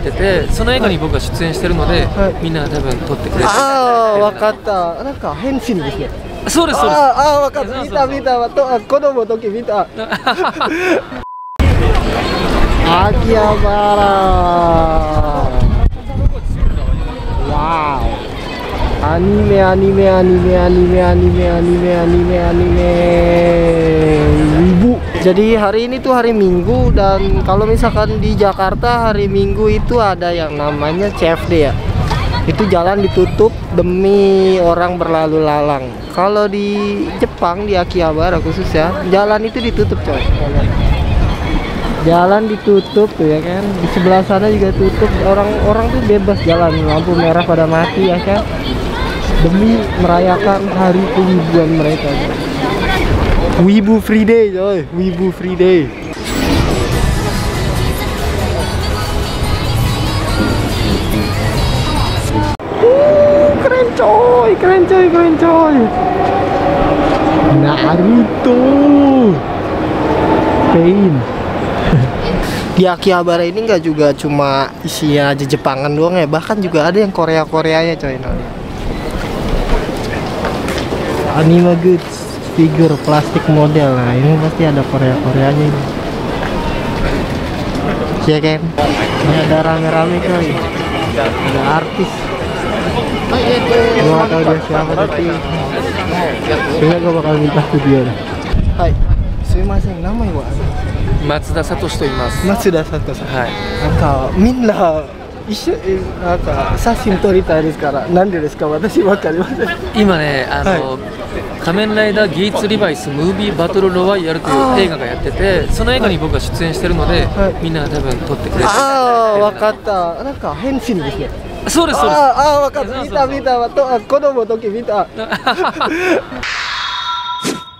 っててその映画に僕が出演してるので、はい。みんな多分撮ってくれてああわかった。なんか変身ですね。そうですそうです。あーあーわかった。見た見た。とあ子供の時見た。秋葉原わー。アニメアニメアニメアニメアニメアニメアニメアニメ jadi hari ini tuh hari Minggu dan kalau misalkan di Jakarta hari Minggu itu ada yang namanya CFD ya. Itu jalan ditutup demi orang berlalu lalang. Kalau di Jepang di Akihabara khususnya jalan itu ditutup coy. Jalan ditutup tuh ya kan? Di sebelah sana juga tutup. Orang-orang tuh bebas jalan. Lampu merah pada mati ya kan? Demi merayakan hari kewibuan mereka Wibu Free Day coy Wibu Free Day. Uh, keren coy keren coy keren coy Naruto. Pain. Di Akihabara ini nggak juga cuma isinya aja Jepangan doang ya. Bahkan juga ada yang Korea Koreanya coy anime goods figure plastik model nah ini pasti ada Korea Koreanya ini ya kan ini ada rame-rame coy ada artis gua gak tau dia siapa tapi kayaknya gua bakal minta video nih Hai, sumimasen, nama wa 松田聡と言います松田聡さんはいなんかみんな一緒えなんか写真撮りたいですからなんでですか私わかりません今ねあの、 仮面ライダーギーツ・リバイスムービーバトルロワイヤルという映画がやっててその映画に僕が出演してるので、はい。みんな多分撮ってくれてああわかった。なんか変身ですね。そうですそうです。あーあーわかった。見た見た。とあ子供の時見た。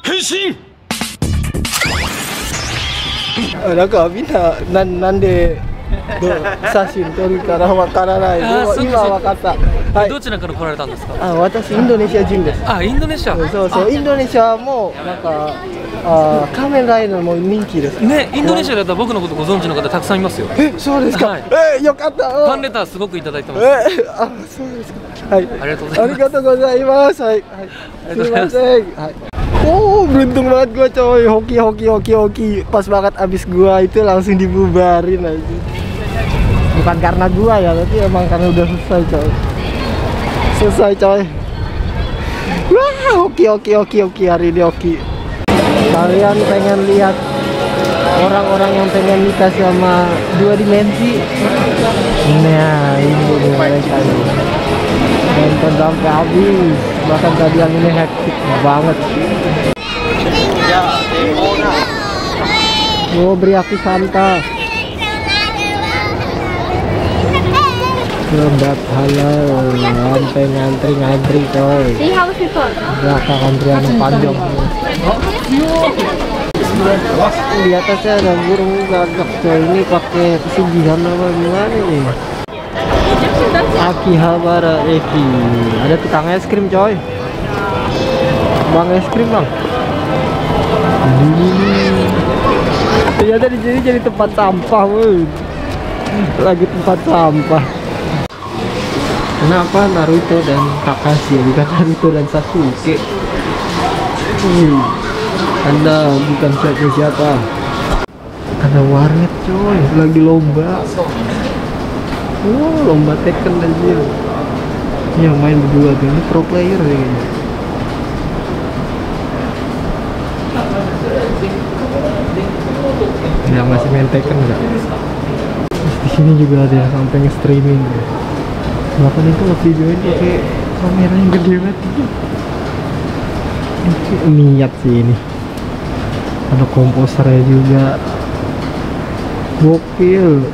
変身。あなんかみんなななんで写真撮るからわからない。今わかった。はい。どちらから来られたんですか？あ私インドネシア人です。あインドネシア。そうそう。インドネシアもなんかあー仮面ライダーも人気です。ねインドネシアだったら僕のことご存知の方たくさんいますよ。えそうですか、はい。えよかった。ファンレターすごくいただいてます。えあそうですか。はい。ありがとうございます。ありがとうございます。はい、はい、ありがとうございます。すいません。はい。Oh, beruntung banget gua coy. Hoki hoki hoki hoki. Pas banget abis gua itu langsung dibubarin aja. Bukan karena gua ya, tapi emang karena udah selesai coy. Selesai coy. Wah, hoki hoki hoki hoki hari ini hoki. Kalian pengen lihat orang-orang yang pengen nikah sama dua dimensi? Nah, ini mereka. Nonton sampai habis. Bahkan tadi yang ini hektik banget. Oh, beri aku Santa. Lembat halal, sampai ngantri-ngantri coy. See how people. Belakang antrian yang panjang. Di atasnya ada burung gagak coy. Ini pakai pesugihan apa gimana nih? Akihabara Eki. Ada tukang es krim coy. Bang es krim bang. Ternyata di sini jadi tempat sampah, woy. Lagi tempat sampah. Kenapa Naruto dan Kakashi bukan Naruto dan Sasuke? Hmm. Anda bukan siapa-siapa. Ada warnet coy, lagi lomba. Oh, lomba Tekken anjir. Yang main berdua ini pro player ya kayaknya. Yang masih main Tekken enggak? Di sini juga ada yang sampai nge-streaming. Bahkan itu videoin pakai kamera yang gede banget. Ini niat sih ini. Ada komposernya juga. Gokil.